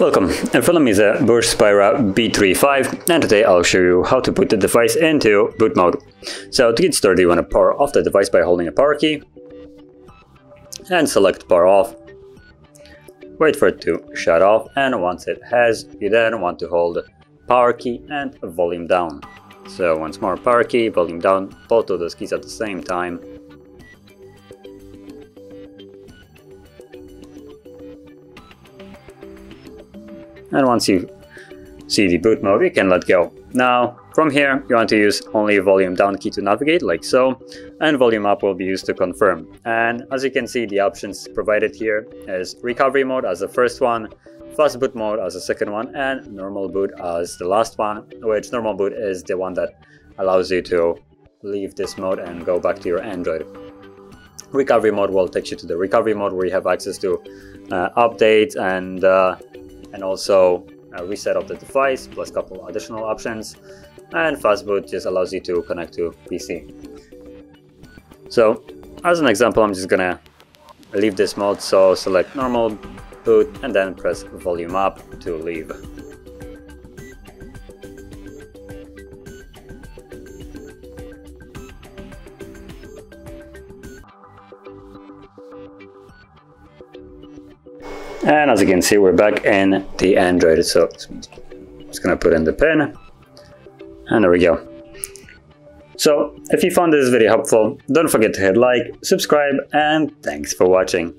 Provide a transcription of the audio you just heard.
Welcome, in front of me is a Bush Spira B35 and today I'll show you how to put the device into boot mode. So to get started you want to power off the device by holding a power key and select power off. Wait for it to shut off and once it has you then want to hold power key and volume down. So once more power key, volume down, both of those keys at the same time and once you see the boot mode you can let go. Now from here you want to use only volume down key to navigate like so and volume up will be used to confirm and as you can see the options provided here is recovery mode as the first one fast boot mode as the second one and normal boot as the last one which normal boot is the one that allows you to leave this mode and go back to your Android. Recovery mode will take you to the recovery mode where you have access to uh, updates and uh, and also a reset of the device plus a couple additional options and fastboot just allows you to connect to PC. So as an example I'm just gonna leave this mode so select normal boot and then press volume up to leave. And as you can see, we're back in the Android. So I'm just gonna put in the pin and there we go. So if you found this video helpful, don't forget to hit like, subscribe, and thanks for watching.